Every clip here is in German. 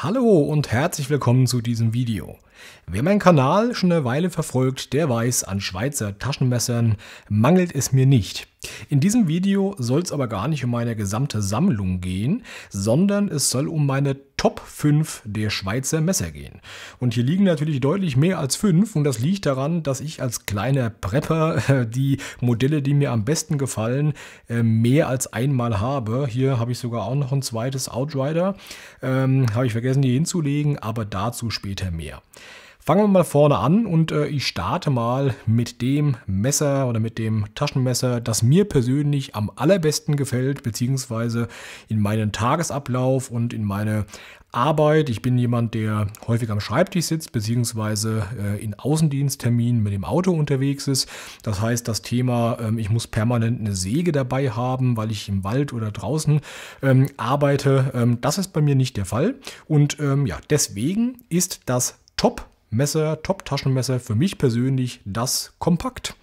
Hallo und herzlich willkommen zu diesem Video. Wer meinen Kanal schon eine Weile verfolgt, der weiß, an Schweizer Taschenmessern mangelt es mir nicht. In diesem Video soll es aber gar nicht um meine gesamte Sammlung gehen, sondern es soll um meine Top 5 der Schweizer Messer gehen. Und hier liegen natürlich deutlich mehr als 5 und das liegt daran, dass ich als kleiner Prepper die Modelle, die mir am besten gefallen, äh, mehr als einmal habe. Hier habe ich sogar auch noch ein zweites Outrider. Ähm, habe ich vergessen, die hinzulegen, aber dazu später mehr. Fangen wir mal vorne an und äh, ich starte mal mit dem Messer oder mit dem Taschenmesser, das mir persönlich am allerbesten gefällt, beziehungsweise in meinen Tagesablauf und in meine Arbeit. Ich bin jemand, der häufig am Schreibtisch sitzt, beziehungsweise äh, in Außendienstterminen mit dem Auto unterwegs ist. Das heißt, das Thema, ähm, ich muss permanent eine Säge dabei haben, weil ich im Wald oder draußen ähm, arbeite, ähm, das ist bei mir nicht der Fall. Und ähm, ja, deswegen ist das Top Messer, Top-Taschenmesser für mich persönlich das Kompakt.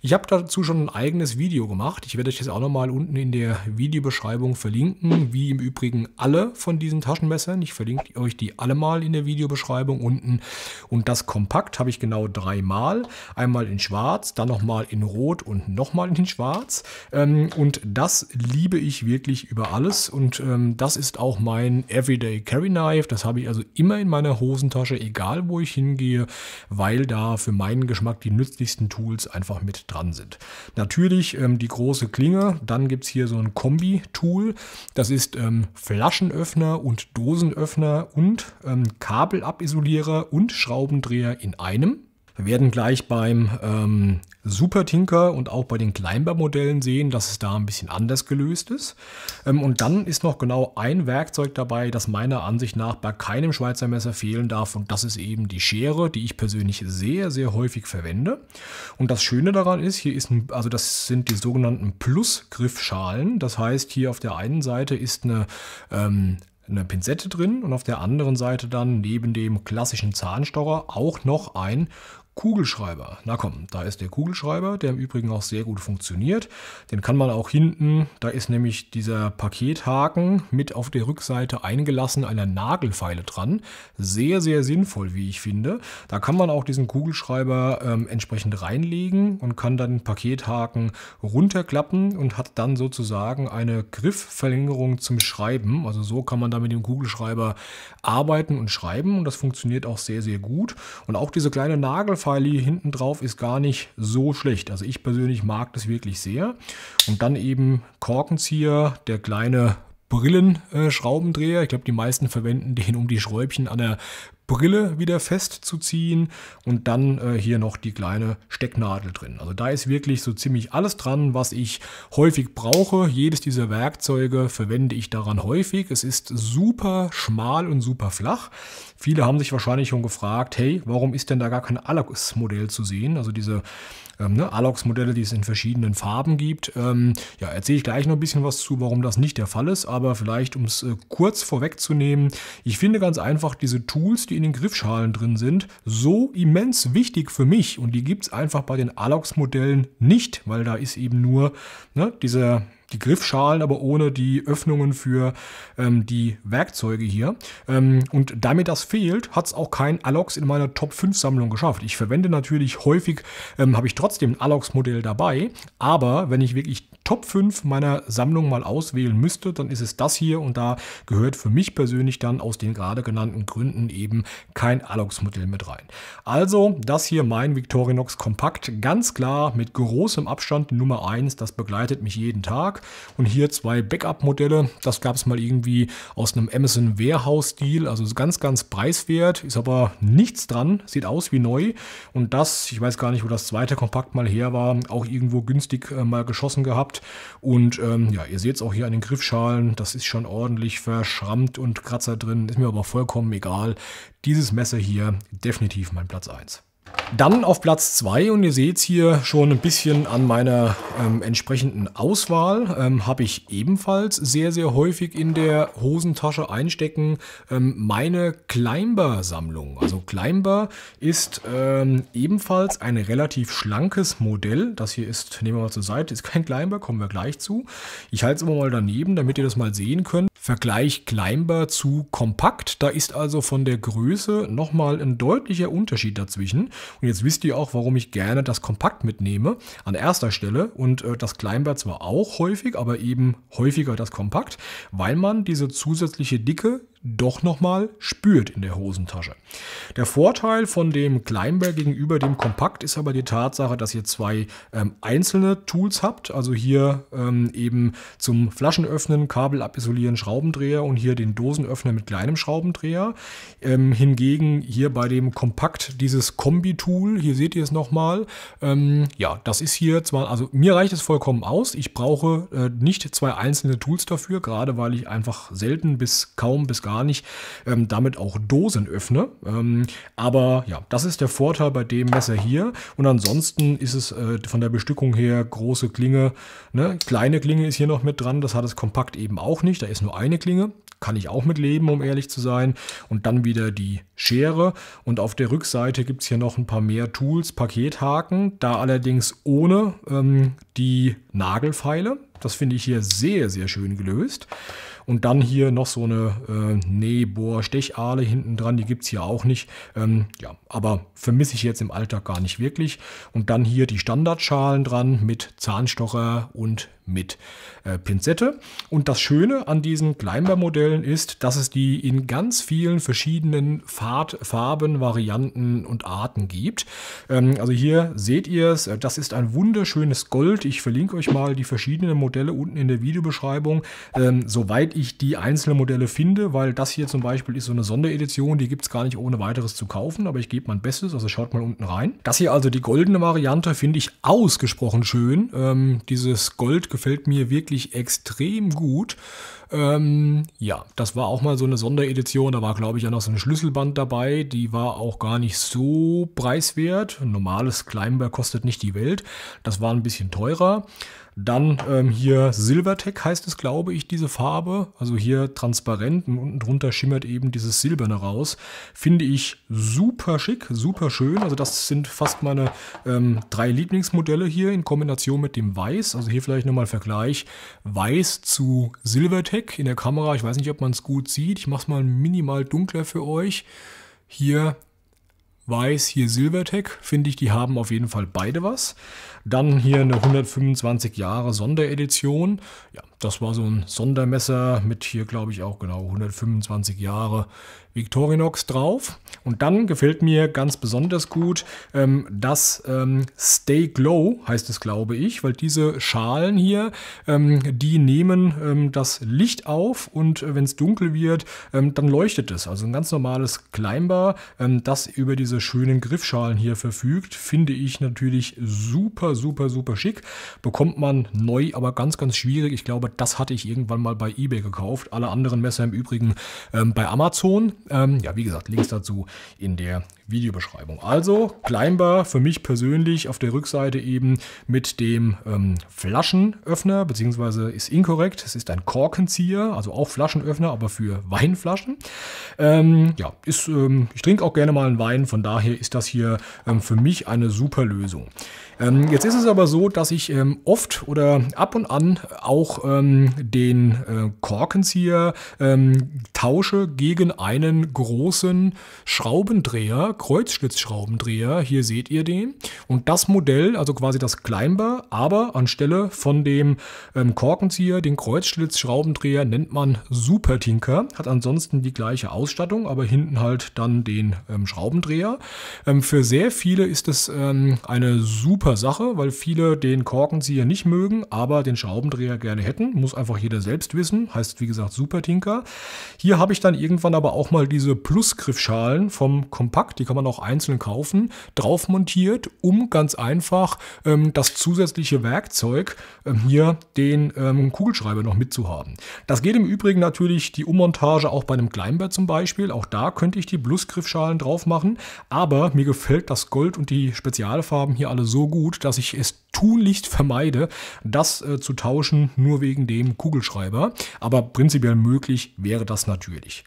Ich habe dazu schon ein eigenes Video gemacht. Ich werde euch das auch nochmal unten in der Videobeschreibung verlinken, wie im Übrigen alle von diesen Taschenmessern. Ich verlinke euch die alle mal in der Videobeschreibung unten. Und das Kompakt habe ich genau dreimal. Einmal in schwarz, dann nochmal in rot und nochmal in schwarz. Ähm, und das liebe ich wirklich über alles. Und ähm, das ist auch mein Everyday Carry Knife. Das habe ich also immer in meiner Hosentasche, egal wo ich hin hingehe, weil da für meinen Geschmack die nützlichsten Tools einfach mit dran sind. Natürlich ähm, die große Klinge, dann gibt es hier so ein Kombi-Tool. Das ist ähm, Flaschenöffner und Dosenöffner und ähm, Kabelabisolierer und Schraubendreher in einem. Wir werden gleich beim ähm, Super Tinker und auch bei den Kleinbar-Modellen sehen, dass es da ein bisschen anders gelöst ist. Ähm, und dann ist noch genau ein Werkzeug dabei, das meiner Ansicht nach bei keinem Schweizer Messer fehlen darf. Und das ist eben die Schere, die ich persönlich sehr, sehr häufig verwende. Und das Schöne daran ist, hier ist ein, also das sind die sogenannten Plus-Griffschalen. Das heißt, hier auf der einen Seite ist eine ähm, eine Pinzette drin und auf der anderen Seite dann neben dem klassischen Zahnstocher auch noch ein Kugelschreiber. Na komm, da ist der Kugelschreiber, der im Übrigen auch sehr gut funktioniert. Den kann man auch hinten, da ist nämlich dieser Pakethaken mit auf der Rückseite eingelassen einer Nagelfeile dran. Sehr, sehr sinnvoll, wie ich finde. Da kann man auch diesen Kugelschreiber ähm, entsprechend reinlegen und kann dann den Pakethaken runterklappen und hat dann sozusagen eine Griffverlängerung zum Schreiben. Also so kann man da mit dem Kugelschreiber arbeiten und schreiben und das funktioniert auch sehr, sehr gut. Und auch diese kleine Nagelfeile Pfeil hinten drauf ist gar nicht so schlecht. Also ich persönlich mag das wirklich sehr. Und dann eben Korkenzieher, der kleine Brillenschraubendreher. ich glaube, die meisten verwenden den, um die Schräubchen an der Brille wieder festzuziehen und dann äh, hier noch die kleine Stecknadel drin. Also da ist wirklich so ziemlich alles dran, was ich häufig brauche. Jedes dieser Werkzeuge verwende ich daran häufig. Es ist super schmal und super flach. Viele haben sich wahrscheinlich schon gefragt, hey, warum ist denn da gar kein Alex-Modell zu sehen? Also diese ähm, ne, Alox-Modelle, die es in verschiedenen Farben gibt. Ähm, ja, erzähle ich gleich noch ein bisschen was zu, warum das nicht der Fall ist, aber vielleicht, um es äh, kurz vorwegzunehmen, ich finde ganz einfach diese Tools, die in den Griffschalen drin sind, so immens wichtig für mich und die gibt es einfach bei den Alox-Modellen nicht, weil da ist eben nur ne, dieser die Griffschalen, aber ohne die Öffnungen für ähm, die Werkzeuge hier. Ähm, und damit das fehlt, hat es auch kein Alox in meiner Top 5 Sammlung geschafft. Ich verwende natürlich häufig, ähm, habe ich trotzdem ein Alox-Modell dabei, aber wenn ich wirklich Top 5 meiner Sammlung mal auswählen müsste, dann ist es das hier und da gehört für mich persönlich dann aus den gerade genannten Gründen eben kein Alox-Modell mit rein. Also das hier mein Victorinox Kompakt, ganz klar mit großem Abstand Nummer 1, das begleitet mich jeden Tag. Und hier zwei Backup-Modelle, das gab es mal irgendwie aus einem Amazon Warehouse-Deal, also ganz, ganz preiswert, ist aber nichts dran, sieht aus wie neu. Und das, ich weiß gar nicht, wo das zweite Kompakt mal her war, auch irgendwo günstig äh, mal geschossen gehabt. Und ähm, ja, ihr seht es auch hier an den Griffschalen, das ist schon ordentlich verschrammt und Kratzer drin, ist mir aber vollkommen egal. Dieses Messer hier definitiv mein Platz 1. Dann auf Platz 2 und ihr seht es hier schon ein bisschen an meiner ähm, entsprechenden Auswahl, ähm, habe ich ebenfalls sehr, sehr häufig in der Hosentasche einstecken ähm, meine Climber-Sammlung. Also Climber ist ähm, ebenfalls ein relativ schlankes Modell. Das hier ist, nehmen wir mal zur Seite, ist kein Climber, kommen wir gleich zu. Ich halte es immer mal daneben, damit ihr das mal sehen könnt. Vergleich Climber zu Kompakt. Da ist also von der Größe nochmal ein deutlicher Unterschied dazwischen. Und jetzt wisst ihr auch, warum ich gerne das Kompakt mitnehme an erster Stelle. Und äh, das Climber zwar auch häufig, aber eben häufiger das Kompakt, weil man diese zusätzliche Dicke doch nochmal spürt in der Hosentasche. Der Vorteil von dem Climber gegenüber dem Kompakt ist aber die Tatsache, dass ihr zwei ähm, einzelne Tools habt, also hier ähm, eben zum Flaschenöffnen, Kabel abisolieren, Schraubendreher und hier den Dosenöffner mit kleinem Schraubendreher. Ähm, hingegen hier bei dem Kompakt dieses Kombi-Tool, hier seht ihr es nochmal, ähm, ja, das ist hier zwar, also mir reicht es vollkommen aus, ich brauche äh, nicht zwei einzelne Tools dafür, gerade weil ich einfach selten bis kaum bis gar gar nicht ähm, damit auch Dosen öffne. Ähm, aber ja, das ist der Vorteil bei dem Messer hier. Und ansonsten ist es äh, von der Bestückung her große Klinge. Ne? Kleine Klinge ist hier noch mit dran. Das hat es kompakt eben auch nicht. Da ist nur eine Klinge kann ich auch mit leben, um ehrlich zu sein. Und dann wieder die Schere. Und auf der Rückseite gibt es hier noch ein paar mehr Tools, Pakethaken, da allerdings ohne ähm, die Nagelfeile. Das finde ich hier sehr, sehr schön gelöst. Und dann hier noch so eine äh, Nähbohr-Stechahle hinten dran, die gibt es hier auch nicht. Ähm, ja, aber vermisse ich jetzt im Alltag gar nicht wirklich. Und dann hier die Standardschalen dran mit Zahnstocher und mit äh, Pinzette. Und das Schöne an diesen Climber-Modellen ist, dass es die in ganz vielen verschiedenen Fahrt, Farben, Varianten und Arten gibt. Ähm, also hier seht ihr es, das ist ein wunderschönes Gold. Ich verlinke euch mal die verschiedenen Modelle unten in der Videobeschreibung, ähm, soweit ich die einzelnen Modelle finde, weil das hier zum Beispiel ist so eine Sonderedition, die gibt es gar nicht ohne weiteres zu kaufen, aber ich gebe mein Bestes, also schaut mal unten rein. Das hier also die goldene Variante finde ich ausgesprochen schön. Ähm, dieses Gold gefällt mir wirklich extrem gut. Ähm, ja, das war auch mal so eine Sonderedition. Da war, glaube ich, ja noch so ein Schlüsselband dabei. Die war auch gar nicht so preiswert. Ein normales Climber kostet nicht die Welt. Das war ein bisschen teurer. Dann ähm, hier Silvertech heißt es, glaube ich, diese Farbe. Also hier transparent und unten drunter schimmert eben dieses Silberne raus. Finde ich super schick, super schön. Also das sind fast meine ähm, drei Lieblingsmodelle hier in Kombination mit dem Weiß. Also hier vielleicht nochmal Vergleich. Weiß zu Silvertech in der Kamera. Ich weiß nicht, ob man es gut sieht. Ich mache es mal minimal dunkler für euch. Hier Weiß, hier Silvertech, finde ich, die haben auf jeden Fall beide was. Dann hier eine 125 Jahre Sonderedition. Ja, das war so ein Sondermesser mit hier, glaube ich, auch genau 125 Jahre Victorinox drauf. Und dann gefällt mir ganz besonders gut ähm, das ähm, Stay Glow, heißt es, glaube ich, weil diese Schalen hier, ähm, die nehmen ähm, das Licht auf und äh, wenn es dunkel wird, ähm, dann leuchtet es. Also ein ganz normales Climber, ähm, das über diese schönen Griffschalen hier verfügt, finde ich natürlich super, super, super schick. Bekommt man neu, aber ganz, ganz schwierig. Ich glaube, das hatte ich irgendwann mal bei eBay gekauft. Alle anderen Messer im Übrigen bei Amazon. Ähm, ja, wie gesagt, Links dazu in der Videobeschreibung. Also Climber für mich persönlich auf der Rückseite eben mit dem ähm, Flaschenöffner, beziehungsweise ist inkorrekt, es ist ein Korkenzieher, also auch Flaschenöffner, aber für Weinflaschen. Ähm, ja, ist, ähm, ich trinke auch gerne mal einen Wein, von daher ist das hier ähm, für mich eine super Lösung. Ähm, jetzt ist es aber so, dass ich ähm, oft oder ab und an auch den äh, Korkenzieher tausche gegen einen großen Schraubendreher, Kreuzschlitzschraubendreher. Hier seht ihr den. Und das Modell, also quasi das Climber, aber anstelle von dem ähm, Korkenzieher, den Kreuzschlitzschraubendreher, nennt man Super Tinker. Hat ansonsten die gleiche Ausstattung, aber hinten halt dann den ähm, Schraubendreher. Ähm, für sehr viele ist es ähm, eine super Sache, weil viele den Korkenzieher nicht mögen, aber den Schraubendreher gerne hätten. Muss einfach jeder selbst wissen. Heißt wie gesagt Super Tinker. Hier habe ich dann irgendwann aber auch mal diese Plusgriffschalen vom Kompakt. Die kann man auch einzeln kaufen, drauf montiert, um ganz einfach ähm, das zusätzliche Werkzeug ähm, hier den ähm, Kugelschreiber noch mitzuhaben. Das geht im Übrigen natürlich die Ummontage auch bei einem Kleinbett zum Beispiel. Auch da könnte ich die Blusgriffschalen drauf machen, aber mir gefällt das Gold und die Spezialfarben hier alle so gut, dass ich es tunlichst vermeide, das äh, zu tauschen, nur wegen dem Kugelschreiber. Aber prinzipiell möglich wäre das natürlich.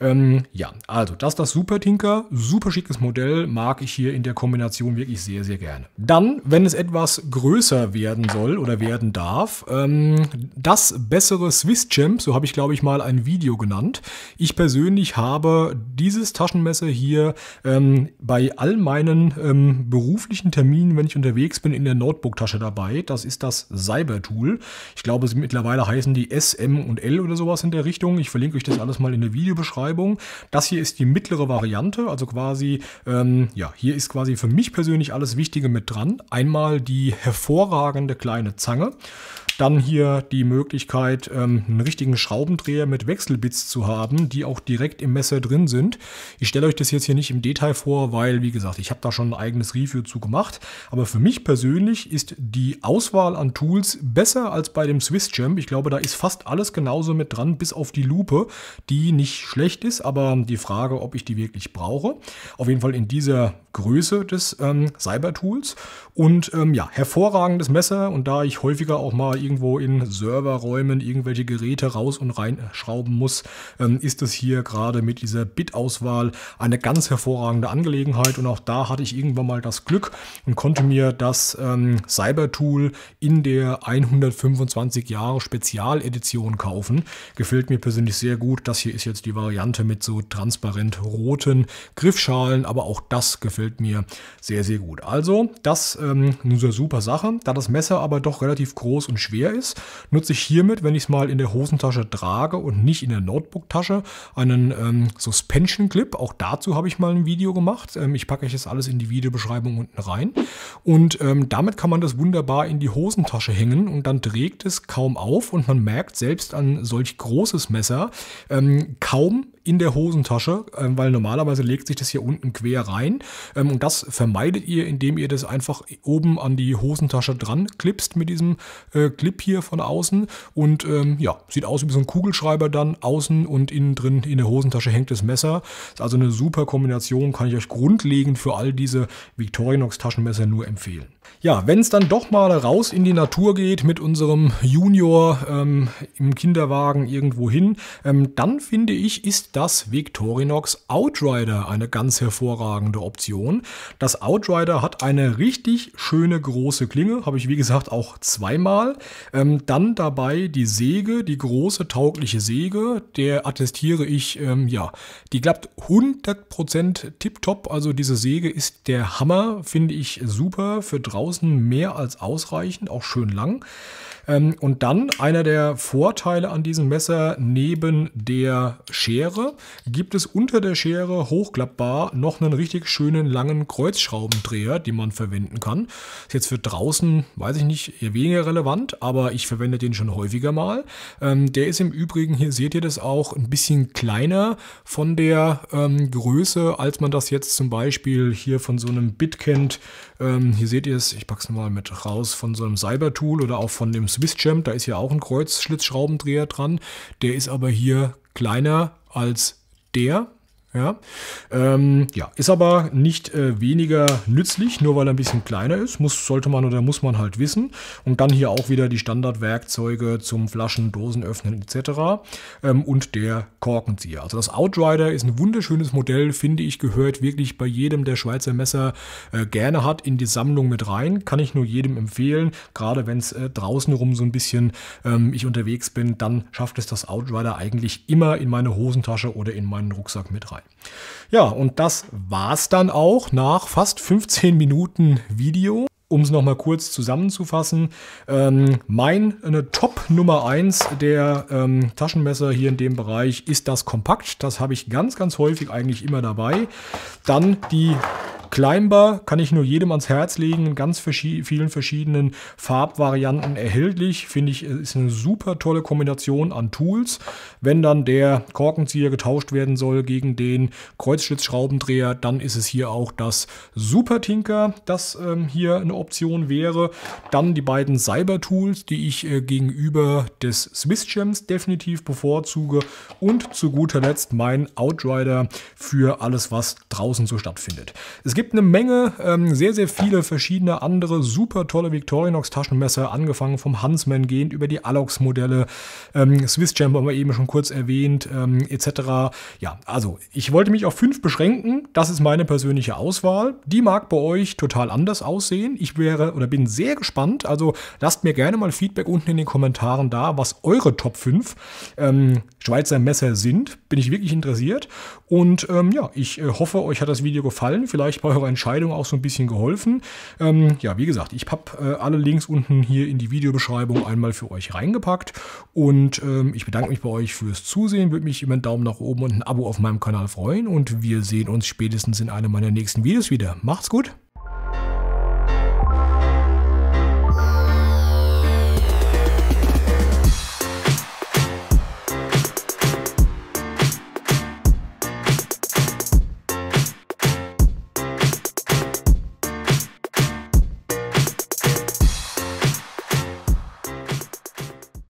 Ähm, ja, also das ist das Super Tinker. Super schickes Modell, mag ich hier in der Kombination wirklich sehr, sehr gerne. Dann, wenn es etwas größer werden soll oder werden darf, ähm, das bessere Swiss Champ, so habe ich glaube ich mal ein Video genannt. Ich persönlich habe dieses Taschenmesser hier ähm, bei all meinen ähm, beruflichen Terminen, wenn ich unterwegs bin, in der Notebook-Tasche dabei. Das ist das Cyber Tool. Ich glaube, mittlerweile heißen die S, M und L oder sowas in der Richtung. Ich verlinke euch das alles mal in der Videobeschreibung. Das hier ist die mittlere Variante, also quasi, ähm, ja, hier ist quasi für mich persönlich alles Wichtige mit dran. Einmal die hervorragende kleine Zange. Dann hier die Möglichkeit, ähm, einen richtigen Schraubendreher mit Wechselbits zu haben, die auch direkt im Messer drin sind. Ich stelle euch das jetzt hier nicht im Detail vor, weil, wie gesagt, ich habe da schon ein eigenes Review zu gemacht. Aber für mich persönlich ist die Auswahl an Tools besser als bei dem Swiss Champ. Ich glaube, da ist fast alles genauso mit dran, bis auf die Lupe, die nicht schlecht ist, aber die Frage, ob ich die wirklich brauche. Auf jeden Fall in dieser Größe des ähm, Cyber-Tools. Und ähm, ja, hervorragendes Messer. Und da ich häufiger auch mal irgendwo in Serverräumen irgendwelche Geräte raus und reinschrauben muss, ähm, ist es hier gerade mit dieser Bit-Auswahl eine ganz hervorragende Angelegenheit. Und auch da hatte ich irgendwann mal das Glück und konnte mir das ähm, Cyber-Tool in der 125 Jahre Spezialedition kaufen. Gefällt mir persönlich sehr gut. Das hier ist jetzt die Variante mit so transparent roten Griffschalen, aber auch das gefällt mir sehr, sehr gut. Also das ähm, eine super Sache. Da das Messer aber doch relativ groß und schwer ist, nutze ich hiermit, wenn ich es mal in der Hosentasche trage und nicht in der Notebook-Tasche, einen ähm, Suspension Clip. Auch dazu habe ich mal ein Video gemacht. Ähm, ich packe euch das alles in die Videobeschreibung unten rein. Und ähm, damit kann man das wunderbar in die Hosentasche hängen und dann trägt es kaum auf und man merkt selbst an solch großes Messer ähm, kaum in der Hosentasche, ähm, weil normalerweise legt sich das hier unten quer rein. Ähm, und das vermeidet ihr, indem ihr das einfach oben an die Hosentasche dran klipst mit diesem äh, Clip hier von außen. Und ähm, ja, sieht aus wie so ein Kugelschreiber dann außen und innen drin in der Hosentasche hängt das Messer. Ist also eine super Kombination, kann ich euch grundlegend für all diese Victorinox Taschenmesser nur empfehlen. Ja, wenn es dann doch mal raus in die Natur geht mit unserem Junior ähm, im Kinderwagen irgendwo hin, ähm, dann finde ich, ist das Victorinox Outrider eine ganz hervorragende Option. Das Outrider hat eine richtig schöne große Klinge, habe ich wie gesagt auch zweimal. Ähm, dann dabei die Säge, die große taugliche Säge, der attestiere ich, ähm, ja, die klappt 100% tipptopp. Also diese Säge ist der Hammer, finde ich super für draußen mehr als ausreichend, auch schön lang. Ähm, und dann einer der Vorteile an diesem Messer neben der Schere gibt es unter der Schere hochklappbar noch einen richtig schönen langen Kreuzschraubendreher, den man verwenden kann. Ist jetzt für draußen, weiß ich nicht, eher weniger relevant, aber ich verwende den schon häufiger mal. Ähm, der ist im Übrigen, hier seht ihr das auch, ein bisschen kleiner von der ähm, Größe, als man das jetzt zum Beispiel hier von so einem Bit kennt. Ähm, hier seht ihr es, ich packe es mal mit raus, von so einem Cyber-Tool oder auch von dem Swiss Champ, da ist ja auch ein Kreuzschlitzschraubendreher dran. Der ist aber hier kleiner als der. Ja, ähm, ja ist aber nicht äh, weniger nützlich, nur weil er ein bisschen kleiner ist. Muss, sollte man oder muss man halt wissen. Und dann hier auch wieder die Standardwerkzeuge zum Flaschen, Dosen öffnen etc. Ähm, und der Korkenzieher. Also das Outrider ist ein wunderschönes Modell, finde ich, gehört wirklich bei jedem, der Schweizer Messer äh, gerne hat, in die Sammlung mit rein. Kann ich nur jedem empfehlen. Gerade wenn es äh, draußen rum so ein bisschen ähm, ich unterwegs bin, dann schafft es das Outrider eigentlich immer in meine Hosentasche oder in meinen Rucksack mit rein. Ja, und das war's dann auch nach fast 15 Minuten Video. Um es nochmal kurz zusammenzufassen, ähm, mein Top Nummer 1 der ähm, Taschenmesser hier in dem Bereich ist das Kompakt. Das habe ich ganz, ganz häufig eigentlich immer dabei. Dann die Climber kann ich nur jedem ans Herz legen, in ganz verschi vielen verschiedenen Farbvarianten erhältlich. Finde ich, ist eine super tolle Kombination an Tools. Wenn dann der Korkenzieher getauscht werden soll gegen den Kreuzschlitzschraubendreher, dann ist es hier auch das Super Tinker, das ähm, hier eine Option wäre. Dann die beiden Cyber Tools, die ich äh, gegenüber des Swiss Gems definitiv bevorzuge. Und zu guter Letzt mein Outrider für alles, was draußen so stattfindet. Es gibt eine Menge, ähm, sehr, sehr viele verschiedene andere super tolle Victorinox Taschenmesser, angefangen vom Huntsman gehend über die Alox Modelle, ähm, Swiss Gem haben wir eben schon kurz erwähnt, ähm, etc. Ja, also ich wollte mich auf fünf beschränken. Das ist meine persönliche Auswahl. Die mag bei euch total anders aussehen. Ich wäre oder bin sehr gespannt. Also lasst mir gerne mal Feedback unten in den Kommentaren da, was eure Top 5 ähm, Schweizer Messer sind. Bin ich wirklich interessiert. Und ähm, ja, ich äh, hoffe, euch hat das Video gefallen. Vielleicht bei eurer Entscheidung auch so ein bisschen geholfen. Ähm, ja, wie gesagt, ich habe äh, alle Links unten hier in die Videobeschreibung einmal für euch reingepackt. Und ähm, ich bedanke mich bei euch fürs Zusehen. Würde mich über einen Daumen nach oben und ein Abo auf meinem Kanal freuen. Und wir sehen uns spätestens in einem meiner nächsten Videos wieder. Macht's gut!